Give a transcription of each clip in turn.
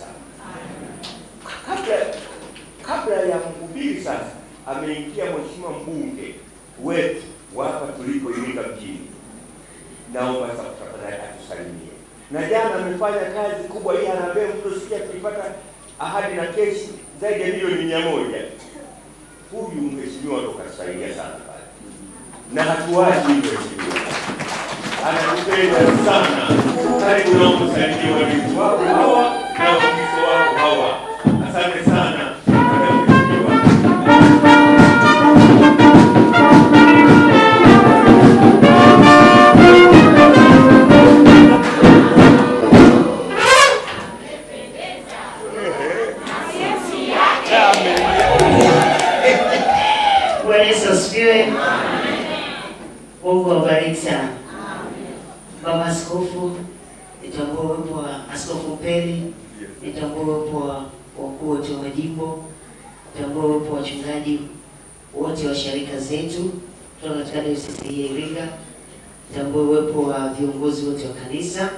sana. Kabla kabla ya mhubiri sasa, ameingia mheshimiwa mbunge wetu wa hapa tulipo Iringa mjini, naomba sasa tafadhali atusalimie. Na jana amefanya kazi kubwa hii harambee, mtosikia tulipata ahadi na keshi zaidi ya milioni mia moja. Huyu mheshimiwa ndo katusaidia sana pale, na hatuwaji mheshimiwa, anatupenda sana. Karibu naomba usalimie walinzi wako hawa na wakristo wako hawa. Asante sana wa majimbo, nitambua uwepo wa wachungaji wote wa sharika zetu kutoka katika dayosisi ya Iringa, nitambua uwepo wa viongozi wote wa kanisa,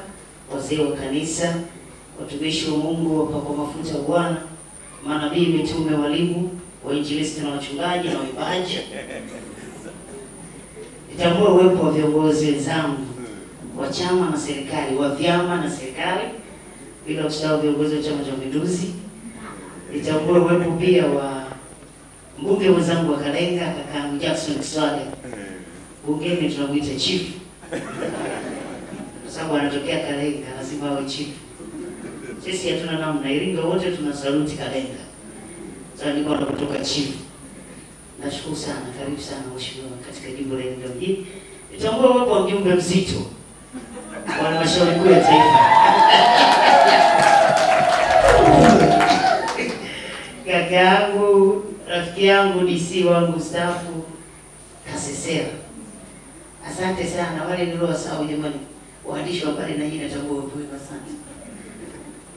wazee wa kanisa, watumishi wa Mungu, wapakwa mafuta wa Bwana, manabii, mitume, walimu, wainjilisti na wachungaji na waimbaji. Nitambua uwepo wa viongozi wenzangu wa chama na serikali, wa vyama na serikali, bila kusahau viongozi wa Chama cha Mapinduzi. Nitambua uwepo pia wa mbunge mwenzangu wa Kalenga, kakaangu Jackson Kiswale bungeni tunamuita chief kwa sababu anatokea Kalenga, lazima awe chief. Sisi hatuna namna, Iringa wote tuna saluti Kalenga. Sasa ndipo anapotoka chief. Nashukuru sana, karibu sana mheshimiwa katika jimbo la Iringa mjini. Nitambue uwepo wa mjumbe mzito wa halmashauri kuu ya taifa kaka yangu, rafiki yangu, DC wangu staafu Kasesera. Asante sana wale niliowasahau jamani, waandishi wa habari na nyinyi natambua uwepo asante.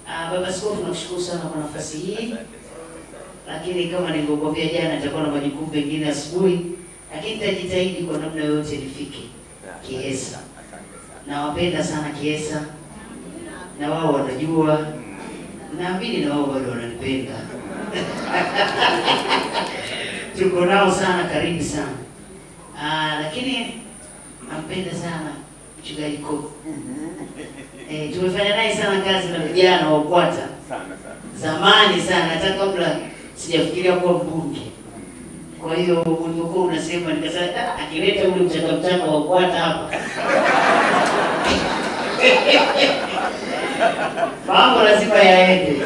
Ah, Baba Askofu nakushukuru sana kwa nafasi hii lakini kama nilivyokuambia jana, nitakuwa na majukumu mengine asubuhi, lakini nitajitahidi kwa namna yoyote nifike Kiesa. Nawapenda sana Kiesa na wao wanajua, naamini na wao bado wananipenda. Tuko nao sana, karibu sana. Ah, lakini nampenda sana mchungaji Koko. Eh, tumefanya naye sana kazi na vijana wa sana. zamani sana, hata kabla sijafikiria kuwa mbunge. Kwa hiyo ulivyokuwa unasema, nikasema "Ah, akileta ule mchaka mchaka wa kwata hapa mambo lazima yaende.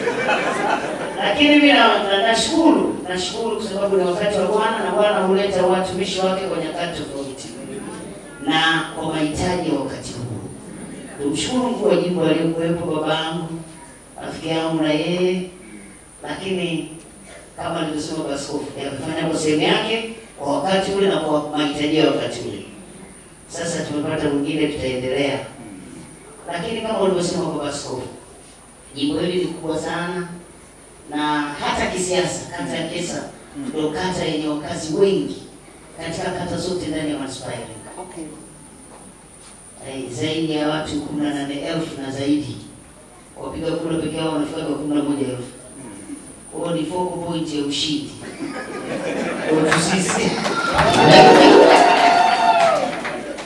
Lakini mimi na- na- nashukuru, nashukuru kwa sababu ni wakati wa Bwana na Bwana huleta watumishi wake kwa nyakati tofauti na kwa mahitaji ya wakati huu. Tumshukuru mkuu wa jimbo aliyokuwepo, babangu rafiki yangu na yeye, lakini kama nilivyosema kwa askofu, amefanya kwa sehemu yake kwa wakati ule na kwa mahitaji ya wakati ule. Sasa tumepata mwingine, tutaendelea. Lakini kama ulivyosema kwa askofu, jimbo hili ni kubwa sana, na hata kisiasa, kata ya Kesa ndio kata yenye wakazi wengi katika kata zote ndani ya manispaa ya Iringa. Eh, zaidi ya watu kumi na nane elfu na zaidi wapiga kura peke yao wanafika kwa kumi na moja elfu. Kwa ni focal point ya ushindi kwetu sisi.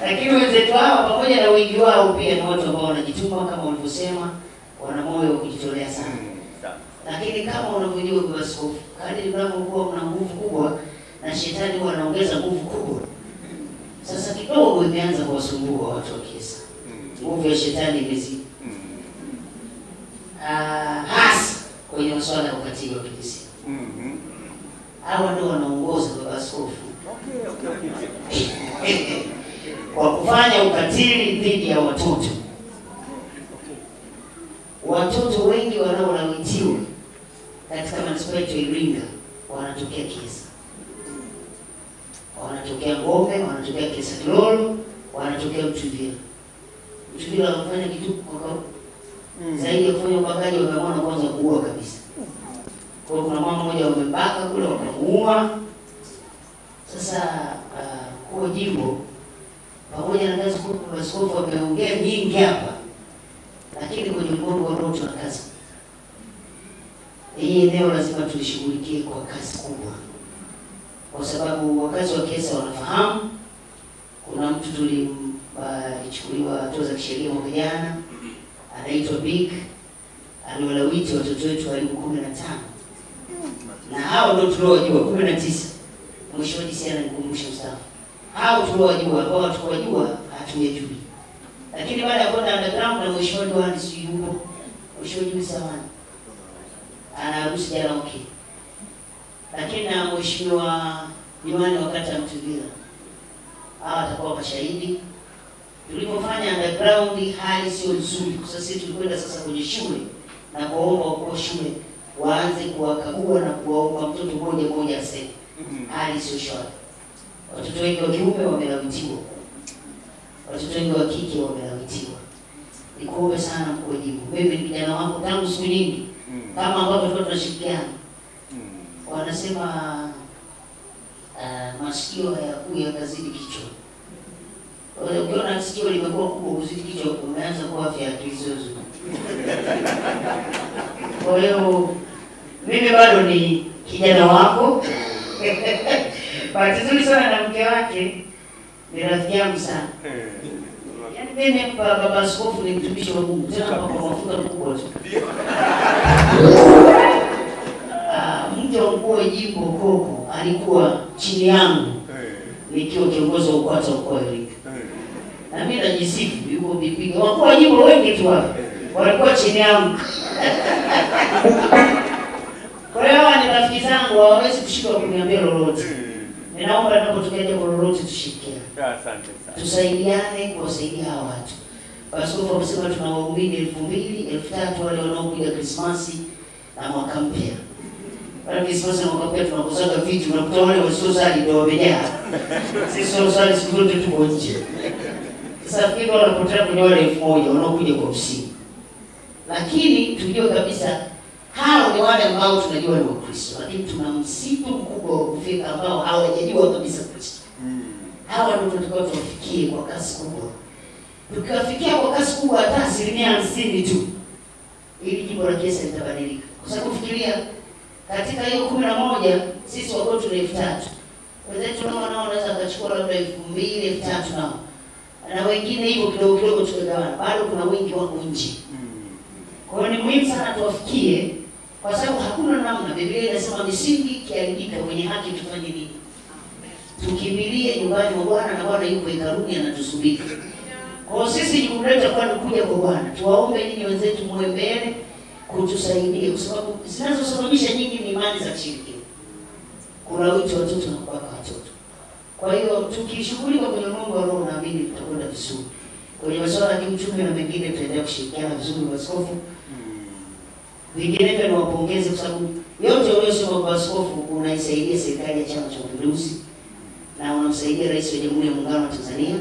Lakini wenzetu hao pamoja na wengi wao pia ni watu ambao wanajituma kama ulivyosema, wana moyo wa kujitolea sana. Sana. Lakini kama unavyojua baba askofu, kadri mnavyokuwa mna nguvu kubwa na shetani huwa anaongeza nguvu kubwa. Sasa kidogo imeanza kuwasumbua watu wa Kisa, nguvu ya shetani imezidi Ah, hasa kwenye masuala ya ukatili wa kijinsia. Hawa ndio wanaongoza baba askofu kwa kufanya ukatili dhidi ya watoto. Watoto wengi wanaolawitiwa katika manispaa yetu Iringa wanatokea Kiesa, wanatokea Ngombe, wanatokea Kisakilolo, wanatokea Mtuvila. Mtuvila wanafanya kitu kwa mm. zaidi ya kufanya ubakaji, wameamua na kwanza kuua kabisa. Kwa kuna mama mmoja wamebaka kule, wakamuua. Sasa uh, huo jimbo pamoja na kazi kubwa askofu wameongea nyingi hapa, lakini kwenye mgongo wa roho tuna kazi. hii eneo lazima tulishughulikie kwa kasi kubwa, kwa sababu wakazi wa kesa wanafahamu kuna mtu tulichukuliwa hatua za kisheria mwaka jana, anaitwa Big, aliwalawiti watoto wetu karibu kumi na tano. Na hao ndio tuliowajua kumi na tisa. Mheshimiwa DC ananikumbusha mstaafu, hao tuliowajua, ambao hatukuwajua hatuyajui, lakini baada ya kwenda underground na mheshimiwa diwani sijui yupo. Mheshimiwa Juli Samani. Ana harusi jana okay, lakini na mheshimiwa diwani wa kata ya Mtuvila hawa watakuwa mashahidi. Tulipofanya underground hali sio nzuri, kwa sisi tulikwenda sasa kwenye shule na kuwaomba wa shule waanze kuwakagua na kuwaomba mtoto mmoja mmoja aseme hali sio shwari. Watoto wengi wa kiume wamelawitiwa, watoto wengi wa kike wamelawitiwa. Nikuombe sana mkuu wa jimbo, mimi ni kijana wako tangu siku nyingi, kama ambavyo tulikuwa tunashirikiana. Wanasema uh, masikio hayakuu yakazidi kichwa. Ukiona sikio limekuwa kubwa kuzidi kichwa, umeanza kuwa afya ya nzuri. Kwa hiyo mimi bado ni kijana wako. Bahati nzuri sana na mke wake ni rafiki yangu sana. Yaani mimi baba askofu ni mtumishi wa Mungu tena kwa mafuta makubwa tu. Ah, mke wa mkuu wa jimbo Koko alikuwa chini yangu nikiwa kiongozi wa UKWATA mkoa wa Iringa. Na mimi najisifu yuko bibi. Wakuu wa jimbo wengi tu hapa walikuwa chini yangu. Kwa hiyo hawa ni rafiki zangu, hawawezi kushindwa kuniambia lolote. Ninaomba tunapotokea jambo lolote tushirikiane, Asante sana. tusaidiane kuwasaidia hawa watu. Askofu amesema tuna waumini elfu mbili elfu tatu wale wanaokuja Krismasi na mwaka mpya. Wale Krismasi na mwaka mpya tunakusaga vitu, unakuta wale wasiosali ndio wamejaa. Sisi wanaosali siku zote tuko nje. Sasa fikiri wanapotea kwenye wale elfu moja wanaokuja kwa msingi lakini tujue kabisa hao ni wale ambao tunajua ni Wakristo, lakini tuna msitu mkubwa wa kufika ambao hawajajua kabisa Kristo. Hawa ndio tunatakiwa tuwafikie kwa kasi kubwa. Tukiwafikia kwa kasi kubwa, hata asilimia hamsini tu, ili jimbo la Kiesa litabadilika, kwa sababu fikiria, katika hiyo kumi na moja sisi wako tu elfu tatu wenzetu nao nao wanaweza wakachukua labda elfu mbili elfu tatu nao na wengine hivyo kidogo kidogo, tukagawana, bado kuna wengi wako nje. Kwa hiyo ni muhimu sana tuwafikie, kwa sababu hakuna namna. Biblia inasema misingi ikiharibika, wenye haki tufanye nini? Tukimbilie nyumbani mwa Bwana, na Bwana yuko hekaluni anatusubiri. Kwa hiyo sisi jukumu letu ni kuja kwa Bwana, tuwaombe nyinyi wenzetu muwe mbele kutusaidia, kwa sababu zinazosababisha nyingi ni imani za kishirikina, kulawiti watoto na kubaka watoto. Kwa hiyo tukishughulika kwenye mambo ya roho, naamini tutakwenda vizuri. Kwenye masuala ya kiuchumi na mengine tutaendelea kushirikiana vizuri na askofu. Vinginevyo niwapongeze kwa sababu yote uliosema kwa askofu unaisaidia serikali ya Chama cha Mapinduzi na unamsaidia Rais wa Jamhuri ya Muungano wa Tanzania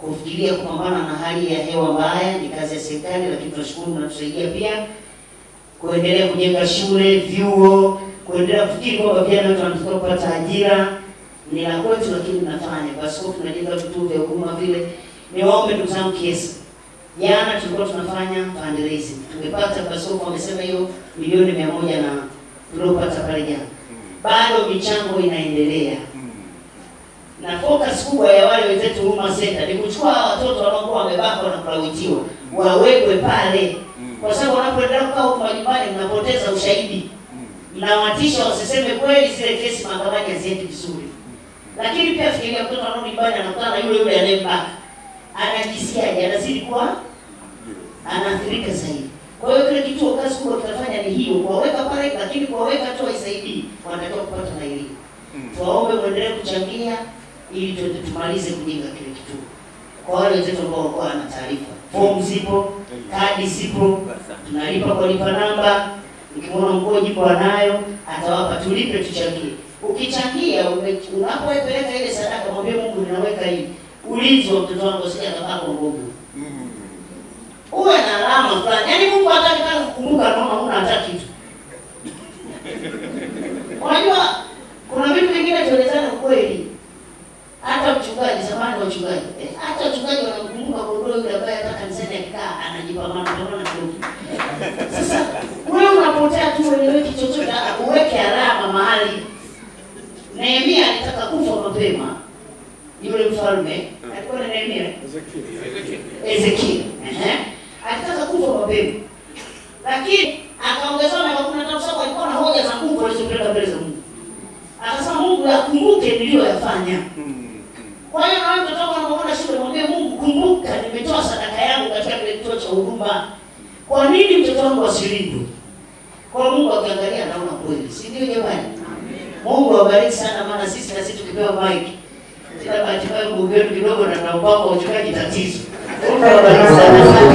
kufikiria kupambana na hali ya hewa mbaya. Ni kazi ya serikali, lakini tunashukuru mnatusaidia pia kuendelea kujenga shule, vyuo, kuendelea kufikiri kwamba vijana wetu wanatakiwa kupata ajira. Ni la kwetu, lakini tunafanya. Kwa sababu tunajenga vituo vya huduma vile. Niwaombe ndugu zangu kiasi, jana tulikuwa tunafanya fundraising, tumepata kwa wamesema amesema hiyo milioni mia moja na tuliopata pale jana, bado michango inaendelea. Na focus kubwa ya wale wenzetu Huruma Center ni kuchukua watoto wanaokuwa wamebakwa na kulawitiwa wawekwe pale, kwa sababu kukaa huko majumbani mnapoteza ushahidi, mnawatisha wasiseme kweli, zile kesi mahakamani haziendi vizuri. Lakini pia fikiria, mtoto anarudi nyumbani anakutana na yule yule anayembaka, anajisikiaje? Anazidi kuwa anaathirika zaidi. Kwa hiyo kile kituo, kazi kubwa kitafanya ni hiyo, kuwaweka pale, lakini kuwaweka tu waisaidii, wanatakiwa kupata na elimu. Tuwaombe muendelee kuchangia ili tumalize kujenga kile kituo. Kwa wale wenzetu ambao walikuwa wana taarifa, fomu zipo, kadi sipo, tunalipa kwa lipa namba. Ukimwona mkoji kwa nayo atawapa tulipe, tuchangie. Ukichangia unapoipeleka ile sadaka, mwambie Mungu, ninaweka hii ulinzi wa mtoto wangu sija akabaka ngumu uwe na alama fulani. Yaani Mungu hataki kama kukumbuka, kama huna hata kitu. Unajua kuna vitu vingine tuelezane kweli. Hata mchungaji zamani, wa mchungaji, hata mchungaji wanamkumbuka kondoo yule ambaye hata Sasa wewe unapotea tu ueleweki chochote, uweke alama mahali. Nehemia alitaka kufa mapema, yule mfalme alikuwa na Nehemia, Ezekiel, alitaka kufa mapema, lakini akaongezewa miaka kumi na tano sababu alikuwa na hoja za nguvu alizopeleka mbele za Mungu. Akasema Mungu akumbuke niliyoyafanya. Kwa hiyo na wewe mtoto wako unapokwenda shule mwambie Mungu, kumbuka nimetoa sadaka yangu katika kile kituo cha huduma. Kwa nini mtoto wangu asilindwe? Kwa Mungu akiangalia anaona kweli, si ndio jamani? Mungu awabariki sana, maana sisi na sisi tukipewa mic tena bahati mbaya mbunge wetu kidogo na upako wa tatizo. Mungu awabariki sana.